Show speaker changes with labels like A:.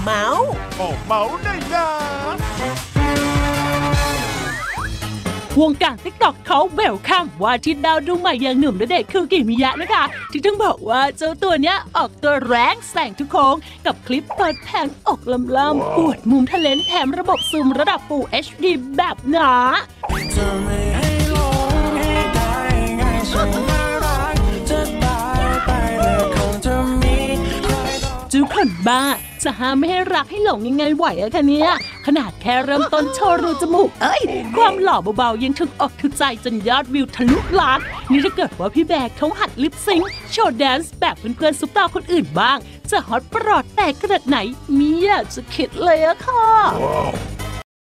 A: เม้าท์
B: ออกเม้าท์ได้นะ
C: วงการ TikTok เขา welcome ว่าที่ดาวดวงใหม่อย่างหนุ่มณเดชน์คูกิมิยะนะคะ ที่ต้องบอกว่าเจ้าตัวเนี้ยออกตัวแรงแสงทุกโค้งกับคลิปเปิดแผงอกล่ำล่ำอวดมุมทะเล้นแถมระบบซูมระดับ Full HD แบบหนา
D: จูค
C: นบ้า จะห้ามไม่ให้รักให้หลงยังไงไหวอะคะเนี่ย ขนาดแค่เริ่มต้นโชว์รูจมูก เอ้ย ความหล่อเบาๆยังถึงอกถึงใจจนยอดวิวทะลุล้าน นี่ถ้าเกิดว่าพี่แบกเขาหัดลิปซิงโชว์แดนซ์แบบเพื่อนๆซุปตาคนอื่นบ้าง จะฮอตปลอดแตกขนาดไหนมีอยากจะคิดเลยอะค่ะ